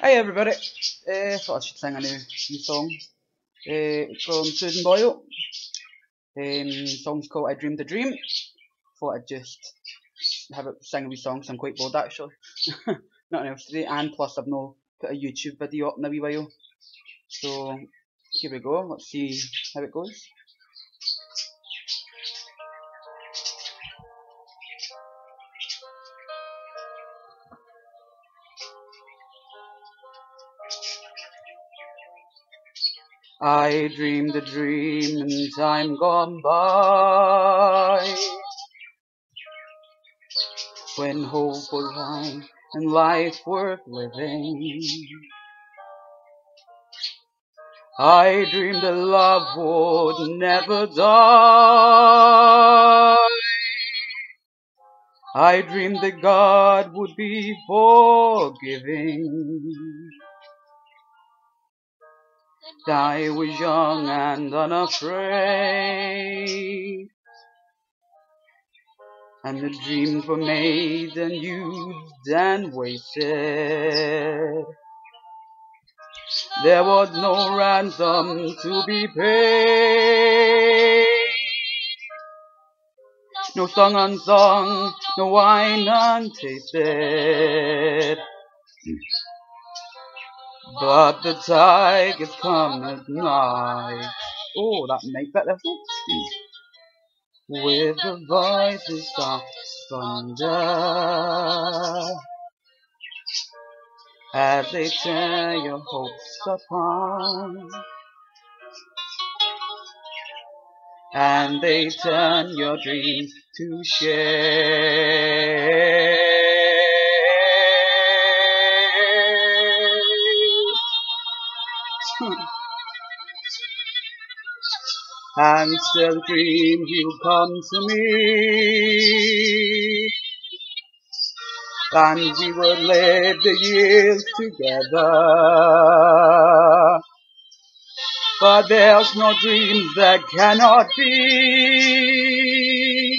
Hi everybody, uh, thought I should sing a new, new song uh, from Susan Boyle. Um, song's called I Dreamed a Dream. Thought I'd just have it sing a wee song, so I'm quite bored actually. Nothing else to do, and plus I've no put a YouTube video up in a wee while. So here we go, let's see how it goes. I dreamed a dream in time gone by. When hope was high and life worth living I dreamed that love would never die. I dreamed that God would be forgiving I was young and unafraid. And the dreams were made and used and wasted. There was no ransom to be paid. No song unsung, no wine untasted. But the tide is coming night. Oh, that makes better. With the voices of thunder. As they tear your hopes apart. And they turn your dreams to shame. And still dream you'll come to me. And we would live the years together. But there's no dreams that cannot be.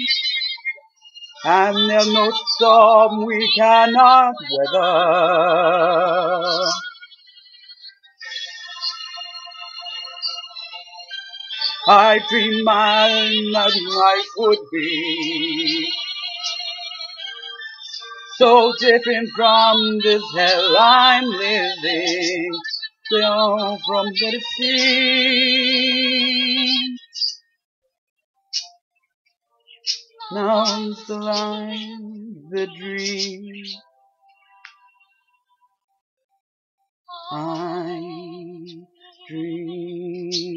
And there's no storm we cannot weather. I dreamed that life would be so different from this hell I'm living, so from the sea. Now life, the dream. I dream.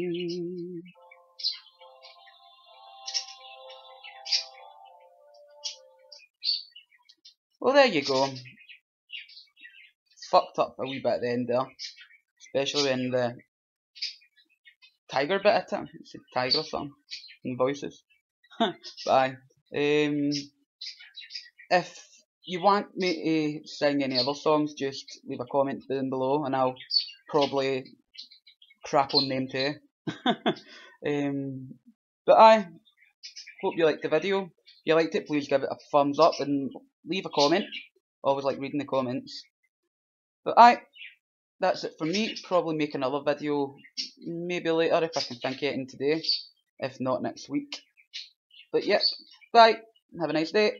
Well, there you go. Fucked up a wee bit at the end there. Especially when the tiger bit at it. It's a tiger or something. In voices. Bye. Um, if you want me to sing any other songs, just leave a comment down below and I'll probably crap on them too. um, but I hope you liked the video. If you liked it, please give it a thumbs up and leave a comment. Always like reading the comments. But I, that's it for me. Probably make another video maybe later if I can think it in today. If not next week. But yeah, bye. Have a nice day.